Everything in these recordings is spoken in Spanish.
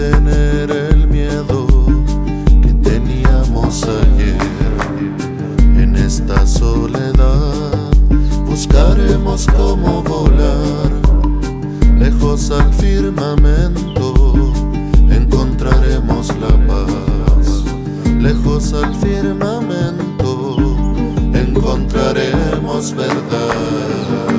tener el miedo que teníamos ayer. En esta soledad buscaremos cómo volar lejos al firmamento. Encontraremos la paz lejos al firmamento encontraremos verdad.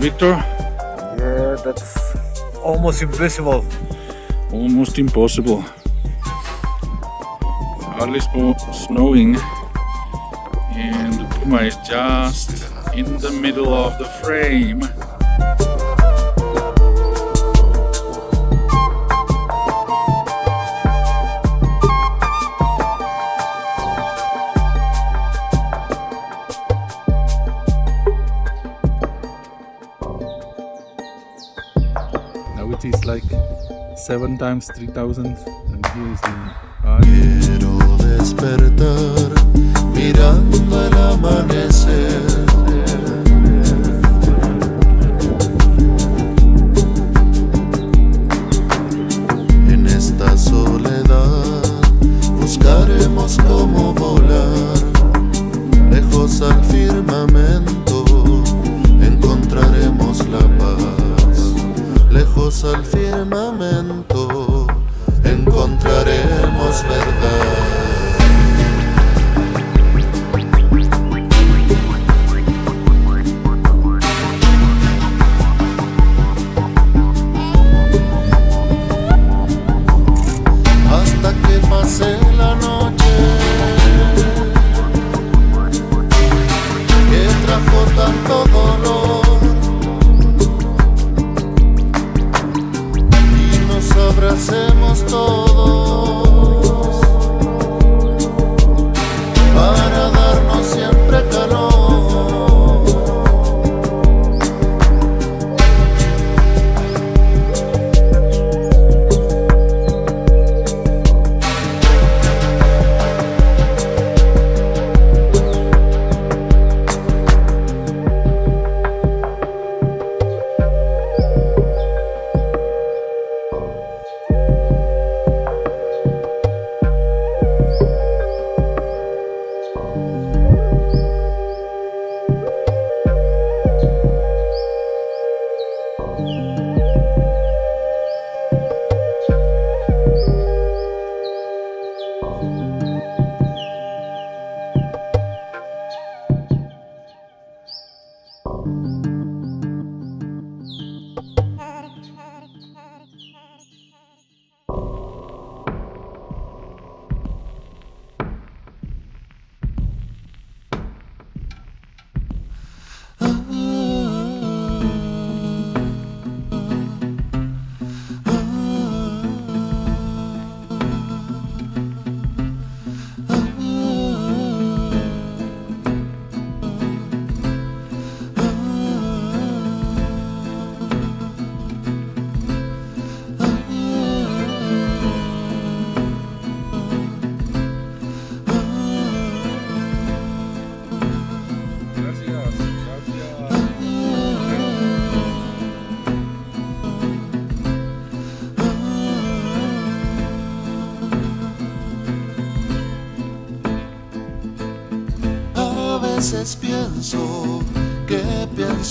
Victor. Yeah, that's almost impossible. Almost impossible. Hardly snowing. And the Puma is just in the middle of the frame. 7 times 3000 and here is the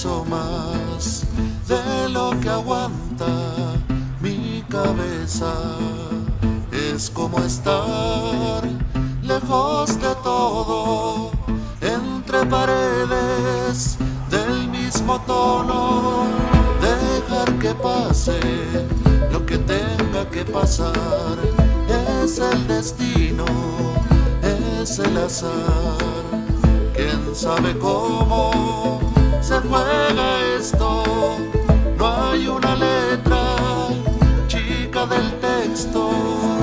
más de lo que aguanta mi cabeza. Es como estar lejos de todo, entre paredes del mismo tono, dejar que pase lo que tenga que pasar. Es el destino, es el azar. ¿Quién sabe cómo se juega esto? No hay una letra chica del texto.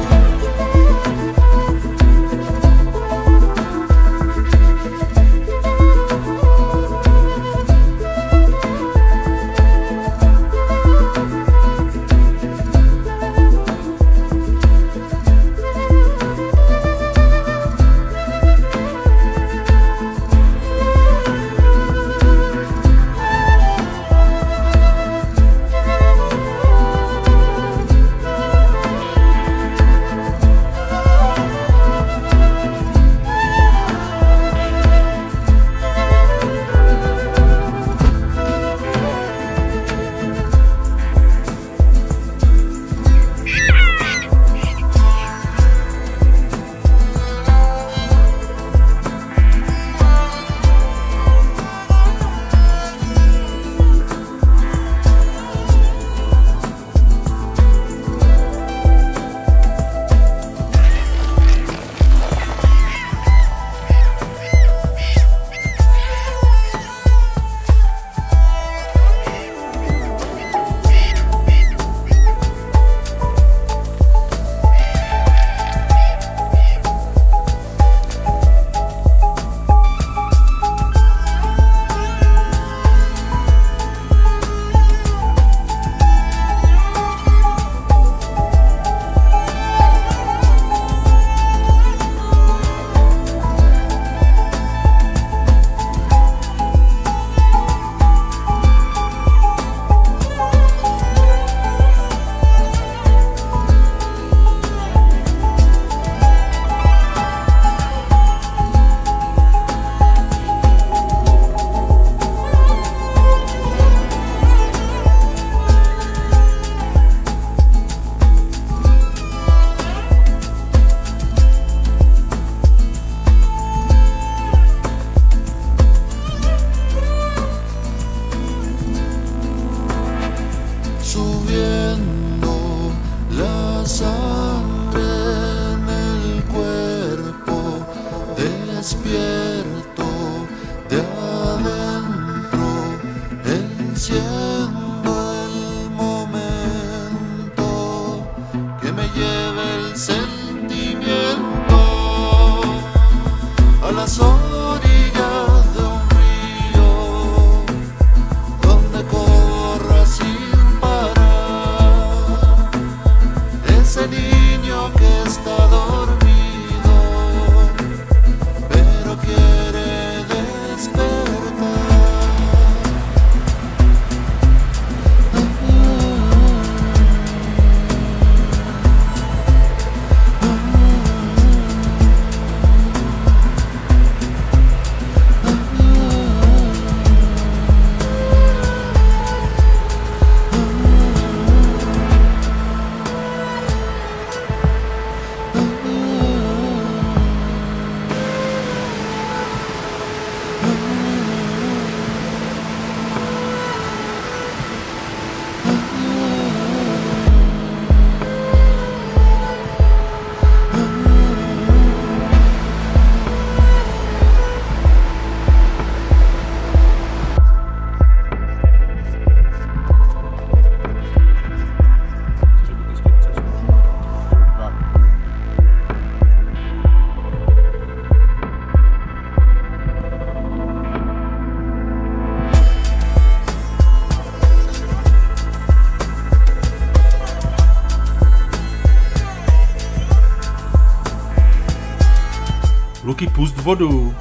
Pust vodu.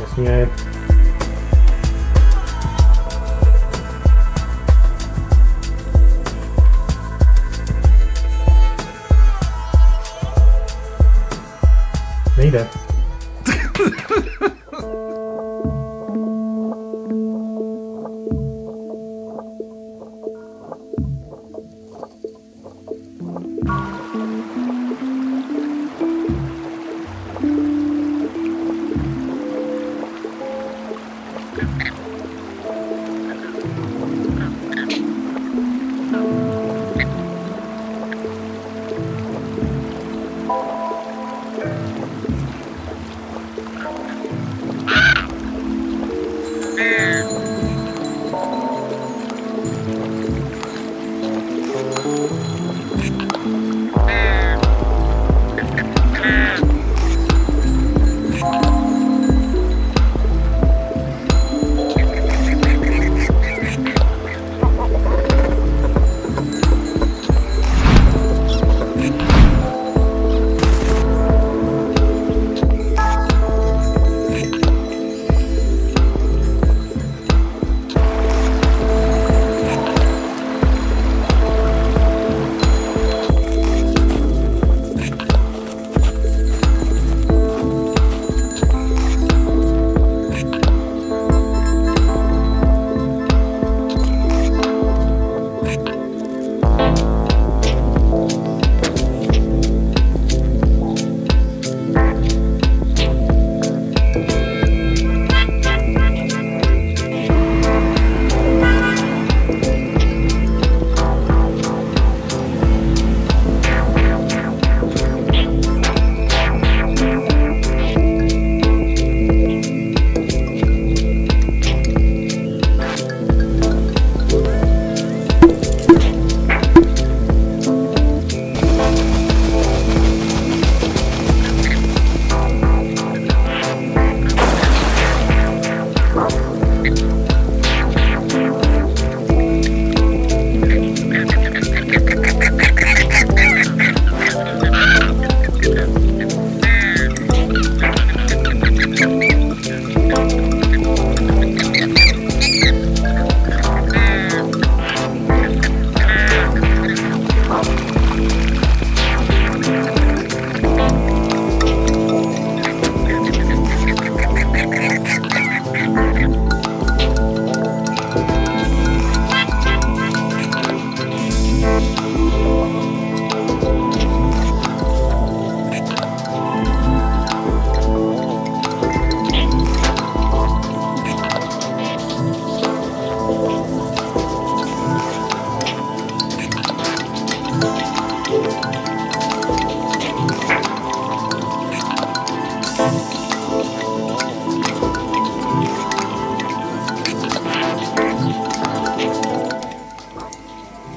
Jasně. Nejde.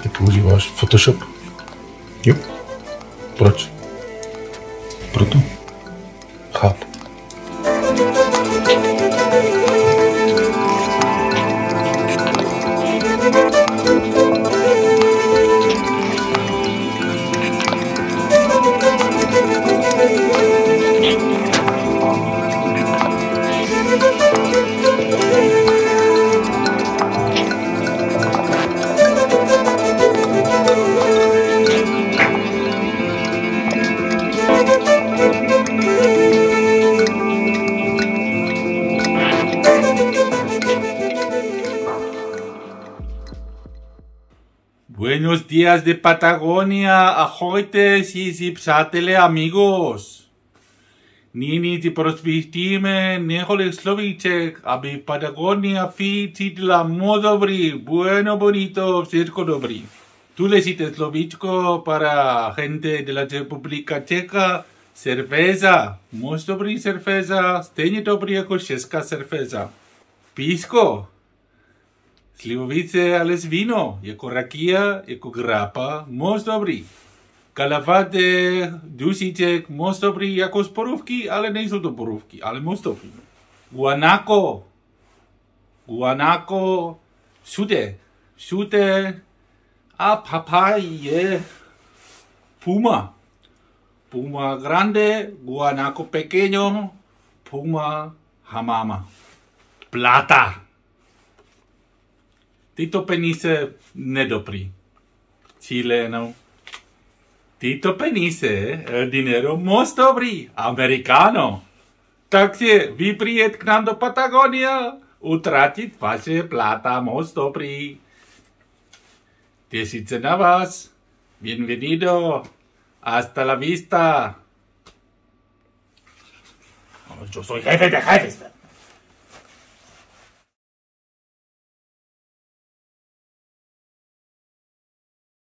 Ти używasz Photoshop? Jup. Proč? Proto. Días de Patagonia, ahoite si si přátelé amigos. Nyní ti prosvítíme několik slovíček, aby Patagonia fi cítila moc dobrý, bueno bonito, všechno dobrý. Důležité slovíčko para gente de la República Checa, cerveza, moc dobrý cerveza, stejně dobrý jako česká cerveza. Písko, Slivovice ale z víno, jako rakia, jako grapa, moc dobrý. Kalafate, dusíček, moc dobrý, jako sporůvky, ale nejsou to borůvky, ale moc dobrý. Guanaco, guanaco, všude, všude. A papaj je puma. Puma grande, guanaco pequeño, puma hamama. Plata. Tyto peníze nedoprý. Chileno. Tyto peníze, el dinero moc dobrý. Americano. Takže vy přijet k Patagonia, utratit vaše plata moc dobrý. Těšit se na. Bienvenido. Hasta la vista. Yo soy jefe de jefes.